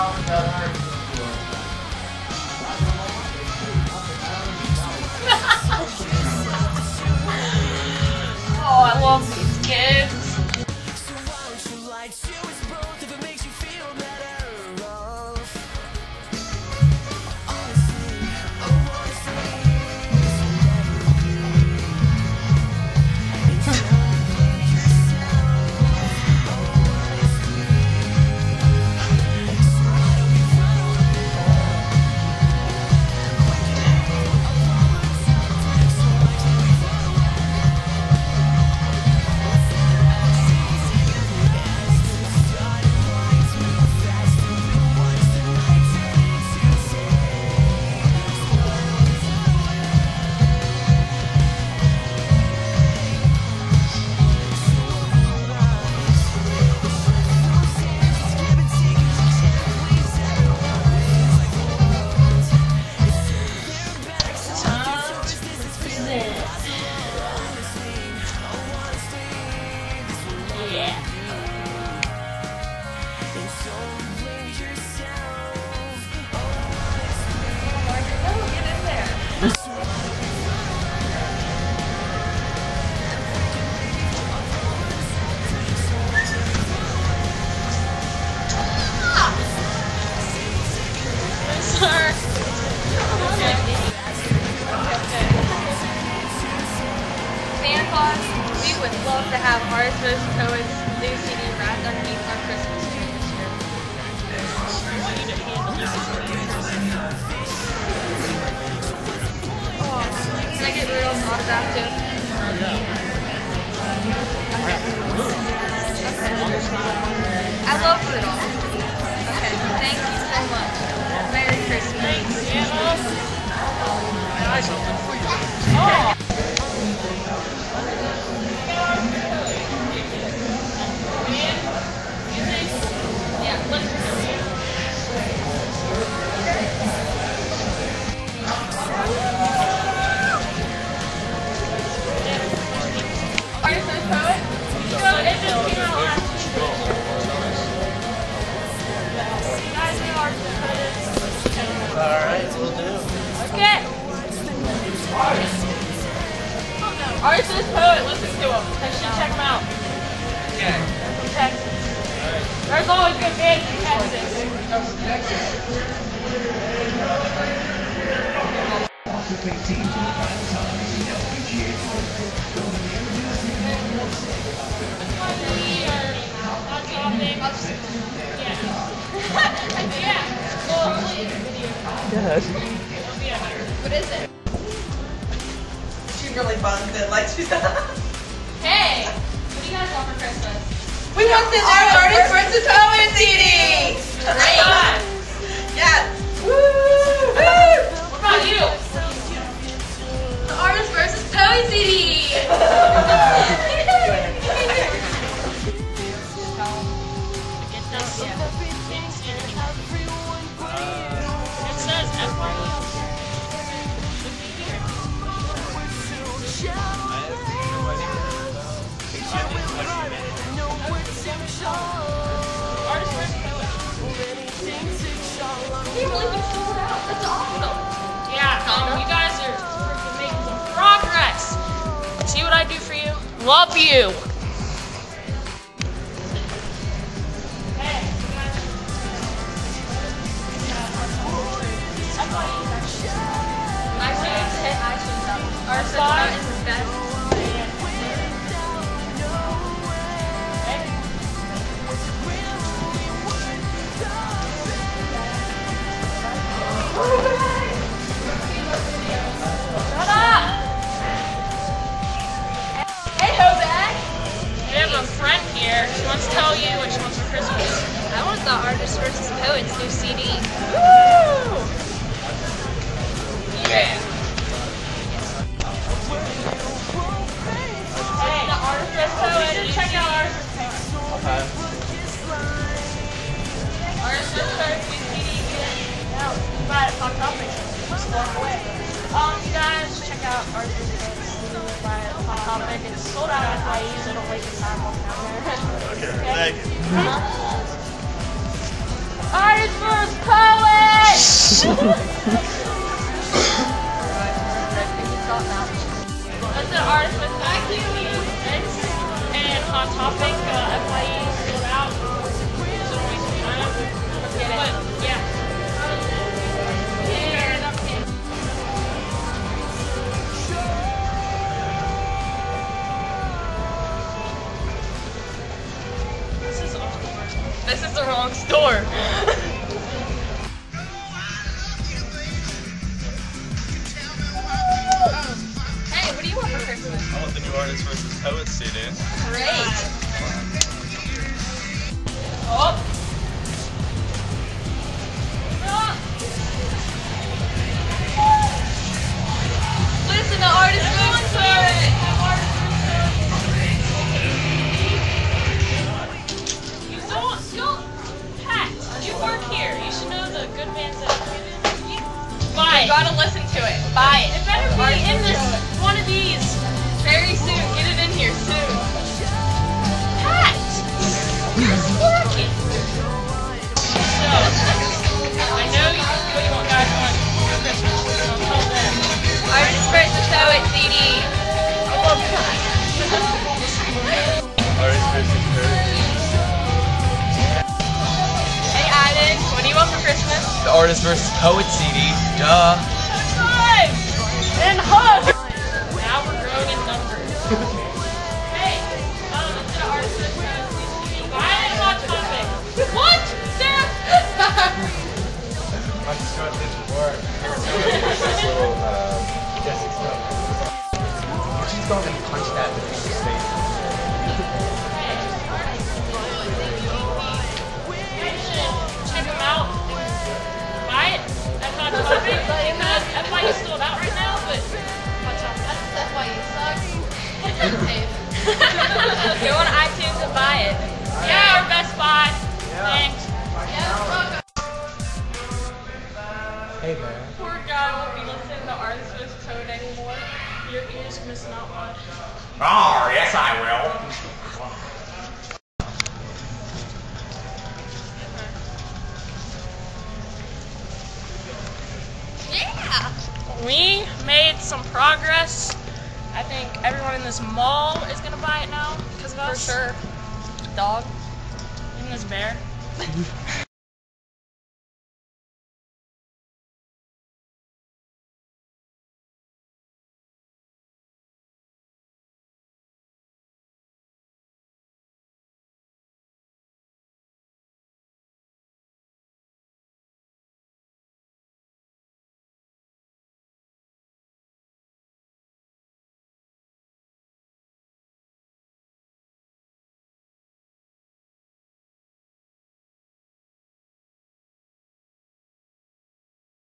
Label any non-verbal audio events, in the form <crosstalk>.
Oh, Oh, yeah. Artist is poet, listen to him. You should check him out. Okay. From Texas. There's always good bands in Texas. Yeah. Yes. What is it? Really fun. Good. Like she's. Hey, what do you guys want for Christmas? we want this our artist versus poet CD. Great. <laughs> Yes. Love you. The Artist vs. Poets new CD. Woo! Yeah. Hey, the Artist vs. Poets. Check out Artist vs. Poets. Okay. Artist vs. Poets new CD. Yeah, you buy it at Hot Topic. Just walk away. Um, you guys check out Artist vs. Poets. Buy it at Topic. It's sold out at FYE, so don't waste your time walking down there. Okay, thank you. <laughs> Artist vs. Poet! That's an artist with events and Hot Topic. Uh, FYE wrong store. hey, what do you want for Christmas? I want the new Artist versus Poets CD. Great. Artist versus Poet CD. Duh. Five and hug. Now we're growing in numbers. <laughs> hey, um, instead of artist versus poet, why is it hot topic? What? Sarah? <laughs> I just got this work. <laughs> This little, um, Jessica stuff. She's going Hey man. Poor guy won't be listening to Artist vs. Toad anymore. Your ears missing out much. Oh, yes I will. Yeah. We made some progress. I think everyone in this mall is gonna buy it now because of us. For sure. Dog. Even this bear. <laughs>